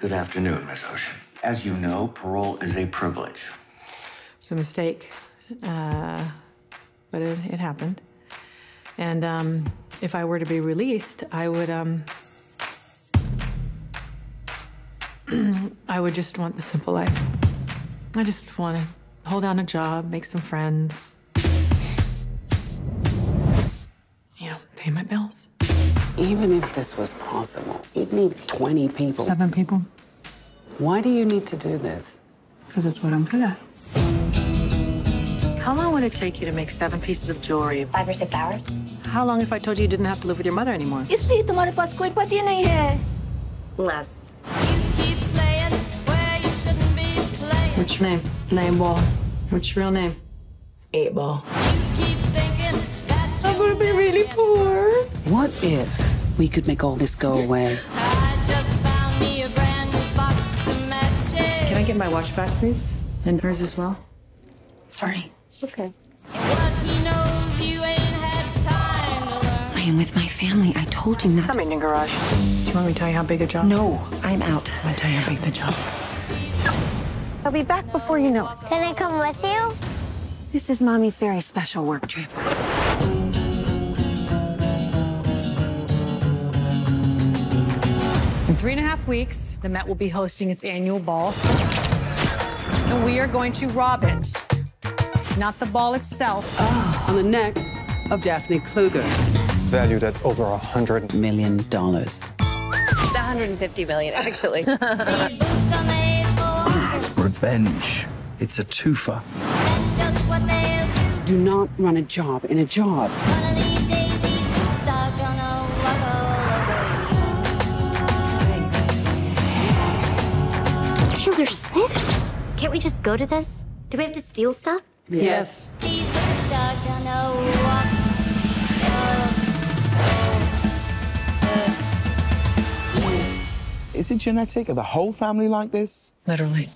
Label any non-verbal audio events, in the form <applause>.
Good afternoon, Miss Ocean. As you know, parole is a privilege. It's a mistake, uh, but it, it happened. And um, if I were to be released, I would um, <clears throat> I would just want the simple life. I just want to hold down a job, make some friends, you know, pay my bills. Even if this was possible, you'd need 20 people. Seven people. Why do you need to do this? Because it's what I'm good at. How long would it take you to make seven pieces of jewelry? Five or six hours. How long if I told you you didn't have to live with your mother anymore? इसलिए तुम्हारे पास कोई पति नहीं है. Less. What's your name? Nine Ball. What's your real name? Eight Ball. I'm gonna be really poor. What if we could make all this go away? Can I get my watch back, please? And hers as well? Sorry. It's okay. I am with my family. I told you not. Come in your garage. Do you want me to tell you how big the job No, is? I'm out. I'm gonna tell you how big the job is. I'll be back before you know it. Can I come with you? This is Mommy's very special work trip. In three and a half weeks, the Met will be hosting its annual ball. And we are going to rob it. Not the ball itself. Ah, on the neck of Daphne Kluger. valued at over a $100 million. 150 million, actually. <laughs> Revenge. It's a twofer. Do not run a job in a job. Taylor Swift? Can't we just go to this? Do we have to steal stuff? Yes. Is it genetic? Are the whole family like this? Literally.